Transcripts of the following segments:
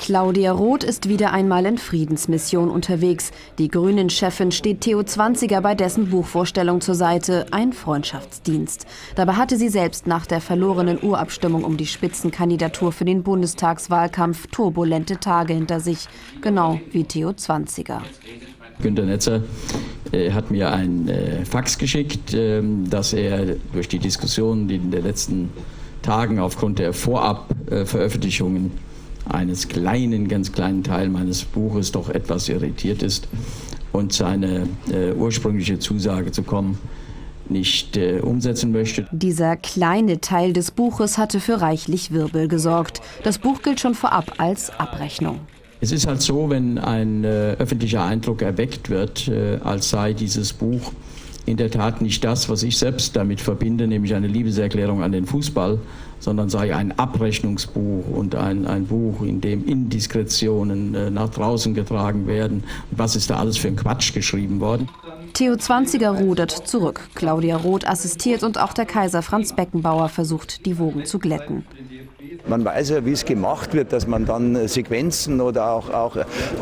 Claudia Roth ist wieder einmal in Friedensmission unterwegs. Die Grünen-Chefin steht Theo Zwanziger bei dessen Buchvorstellung zur Seite, ein Freundschaftsdienst. Dabei hatte sie selbst nach der verlorenen Urabstimmung um die Spitzenkandidatur für den Bundestagswahlkampf turbulente Tage hinter sich, genau wie Theo Zwanziger. Günter Netzer äh, hat mir ein äh, Fax geschickt, äh, dass er durch die Diskussionen, die in den letzten Tagen aufgrund der Vorabveröffentlichungen eines kleinen, ganz kleinen Teil meines Buches doch etwas irritiert ist und seine äh, ursprüngliche Zusage zu kommen nicht äh, umsetzen möchte. Dieser kleine Teil des Buches hatte für reichlich Wirbel gesorgt. Das Buch gilt schon vorab als Abrechnung. Es ist halt so, wenn ein äh, öffentlicher Eindruck erweckt wird, äh, als sei dieses Buch in der Tat nicht das, was ich selbst damit verbinde, nämlich eine Liebeserklärung an den Fußball, sondern sei ein Abrechnungsbuch und ein, ein Buch, in dem Indiskretionen äh, nach draußen getragen werden. was ist da alles für ein Quatsch geschrieben worden? Theo Zwanziger rudert zurück. Claudia Roth assistiert und auch der Kaiser Franz Beckenbauer versucht, die Wogen zu glätten. Man weiß ja, wie es gemacht wird, dass man dann Sequenzen oder auch, auch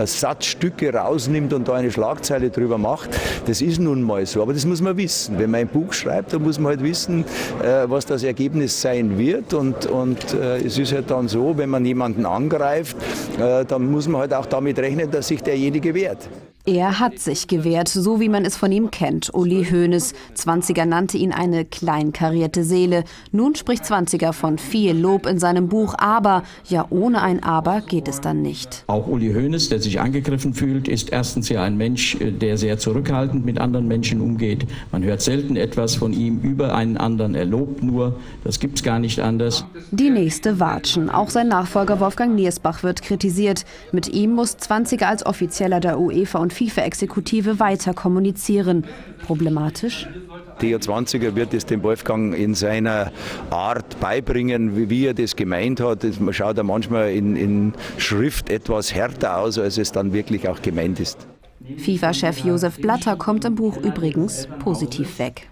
Satzstücke rausnimmt und da eine Schlagzeile drüber macht. Das ist nun mal so, aber das muss man wissen. Wenn man ein Buch schreibt, dann muss man halt wissen, äh, was das Ergebnis sein wird. Und, und äh, es ist halt dann so, wenn man jemanden angreift, äh, dann muss man halt auch damit rechnen, dass sich derjenige wehrt. Er hat sich gewehrt, so wie man es von ihm kennt. Uli Hoeneß, 20er nannte ihn eine kleinkarierte Seele. Nun spricht 20er von viel Lob in seinem Buch, aber ja, ohne ein Aber geht es dann nicht. Auch Uli Hoeneß, der sich angegriffen fühlt, ist erstens ja ein Mensch, äh, der sehr zurückhaltend mit anderen Menschen umgeht. Man hört selten etwas von ihm über einen anderen. Er lobt nur, das gibt es gar nicht anders. Die nächste Watschen. Auch sein Nachfolger Wolfgang Niersbach wird kritisiert. Mit ihm muss 20er als Offizieller der UEFA und FIFA-Exekutive weiter kommunizieren. Problematisch? Der 20er wird es dem Wolfgang in seiner Art beibringen, wie, wie er das gemeint hat. Man schaut ja manchmal in, in Schrift etwas härter aus, als es dann wirklich auch gemeint ist. FIFA-Chef Josef Blatter kommt im Buch übrigens positiv weg.